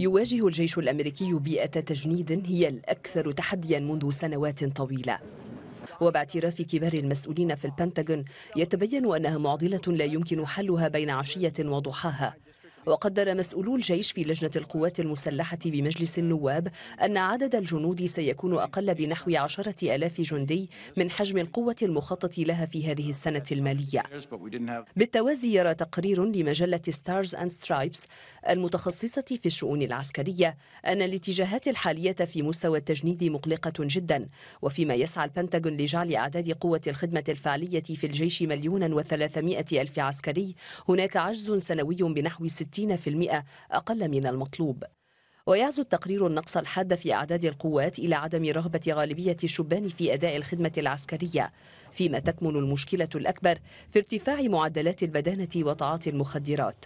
يواجه الجيش الأمريكي بيئة تجنيد هي الأكثر تحديا منذ سنوات طويلة. وباعتراف كبار المسؤولين في البنتاغون يتبين أنها معضلة لا يمكن حلها بين عشية وضحاها. وقدر مسؤولو الجيش في لجنة القوات المسلحة بمجلس النواب أن عدد الجنود سيكون أقل بنحو عشرة ألاف جندي من حجم القوة المخطط لها في هذه السنة المالية. بالتوازي يرى تقرير لمجلة ستارز أند سترايبس المتخصصة في الشؤون العسكرية أن الاتجاهات الحالية في مستوى التجنيد مقلقة جدا وفيما يسعى البنتاغون لجعل أعداد قوة الخدمة الفعلية في الجيش مليونا وثلاثمائة ألف عسكري. هناك عجز سنوي بنحو 60% أقل من المطلوب. ويعزو التقرير النقص الحاد في أعداد القوات إلى عدم رغبة غالبية الشبان في أداء الخدمة العسكرية. فيما تكمن المشكلة الأكبر في ارتفاع معدلات البدانة وتعاطي المخدرات.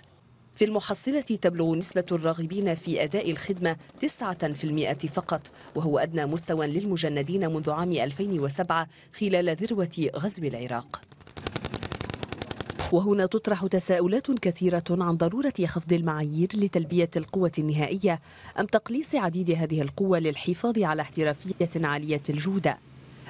في المحصلة تبلغ نسبة الراغبين في أداء الخدمة 9% فقط وهو أدنى مستوى للمجندين منذ عام 2007 خلال ذروة غزو العراق. وهنا تطرح تساؤلات كثيرة عن ضرورة خفض المعايير لتلبية القوة النهائية أم تقليص عديد هذه القوى للحفاظ على احترافية عالية الجودة.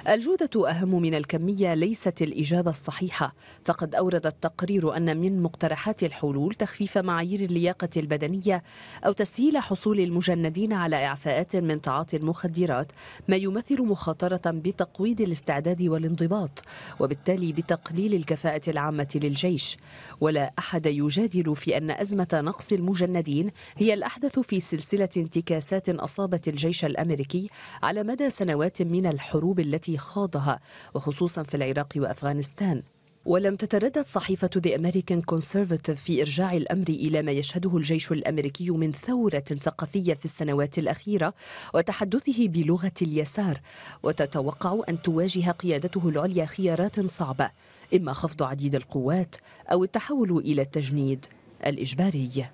الجودة أهم من الكمية ليست الإجابة الصحيحة. فقد أورد التقرير أن من مقترحات الحلول تخفيف معايير اللياقة البدنية أو تسهيل حصول المجندين على إعفاءات من تعاطي المخدرات ما يمثل مخاطرة بتقويض الاستعداد والانضباط وبالتالي بتقليل الكفاءة العامة للجيش. ولا أحد يجادل في أن أزمة نقص المجندين هي الأحدث في سلسلة انتكاسات أصابت الجيش الأمريكي على مدى سنوات من الحروب خاضها وخصوصا في العراق وأفغانستان. ولم تتردد صحيفة The American Conservative في إرجاع الأمر إلى ما يشهده الجيش الأمريكي من ثورة ثقافية في السنوات الأخيرة وتحدثه بلغة اليسار وتتوقع أن تواجه قيادته العليا خيارات صعبة إما خفض عديد القوات أو التحول إلى التجنيد الإجباري.